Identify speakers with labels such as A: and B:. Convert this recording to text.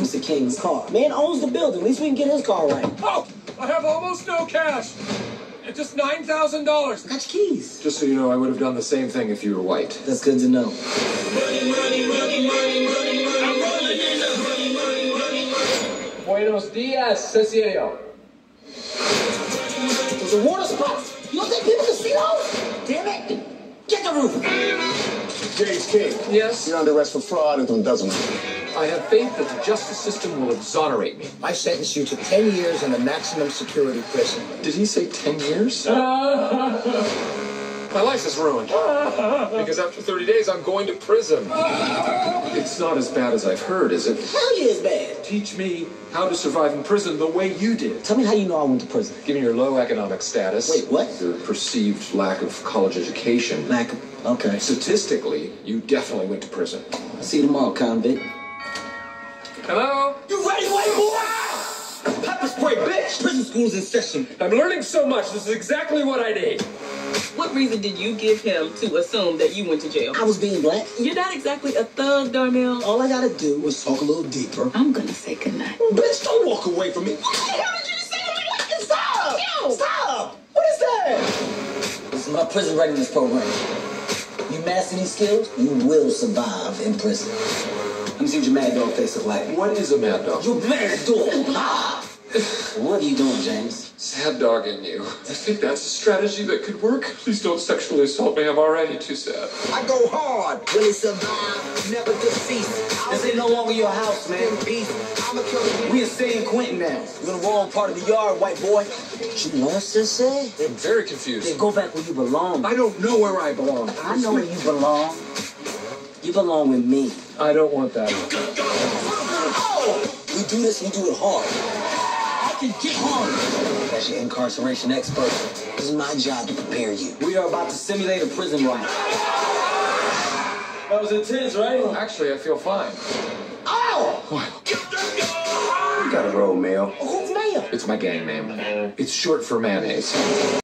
A: Mr. King's car. Man owns the building. At least we can get his car right.
B: Oh, I have almost no cash. It's just nine thousand dollars.
A: Got your keys.
C: Just so you know, I would have done the same thing if you were white.
A: That's good to know.
D: Buenos dias, Cecilio.
A: There's a water spot. You don't think people can see those? Damn it. Get the roof.
E: James King.
C: Yes?
E: You're under arrest for fraud and embezzlement.
C: I have faith that the justice system will exonerate me.
F: I sentence you to 10 years in a maximum security prison.
C: Did he say 10 years? My life is ruined. Because after 30 days, I'm going to prison. It's not as bad as I've heard, is it?
A: Hell yeah, it's bad.
C: Teach me how to survive in prison the way you did.
A: Tell me how you know I went to prison.
C: Given your low economic status,
A: Wait, what?
C: your perceived lack of college education,
A: Lack Okay.
C: statistically, you definitely went to prison.
A: See you tomorrow, convict.
C: Hello?
A: You ready, white boy? Pepper spray, bitch. Prison school's in session.
B: I'm learning so much. This is exactly what I need.
G: What reason did you give him to assume that you went to jail?
A: I was being black.
G: You're not exactly a thug, Darnell.
A: All I gotta do was talk a little deeper.
G: I'm gonna say goodnight.
A: Bitch, don't walk away from me. What the hell did you just say to me? Stop!
G: Yo.
A: Stop! What is that? This is my prison readiness program. You master these skills, you will survive in prison. Let me see what your mad dog face look like.
C: What is a mad dog?
A: Your mad dog! Ah! What are you doing, James?
C: Sad dog in you. I think that's a strategy that could work. Please don't sexually assault me. I'm already too sad.
F: I go hard. Will it survive? Never deceased.
A: This ain't no longer your house, man.
F: Peace. I'm a killer.
A: We in San Quentin now. You're in the wrong part of the yard, white boy. You lost this, say?
C: I'm very
A: Then
C: confused.
A: go back where you belong.
C: I don't know where I belong.
A: I know where you belong. You belong with me.
C: I don't want that.
A: We do this, we do it hard. I can get hard. That's your incarceration expert. It's my job to prepare you. We are about to simulate a prison ride. That was intense, right?
C: Actually, I feel fine.
A: Ow! What?
E: You got a roll, Mail.
A: Who's mayor?
C: It's my gang name. It's short for mayonnaise.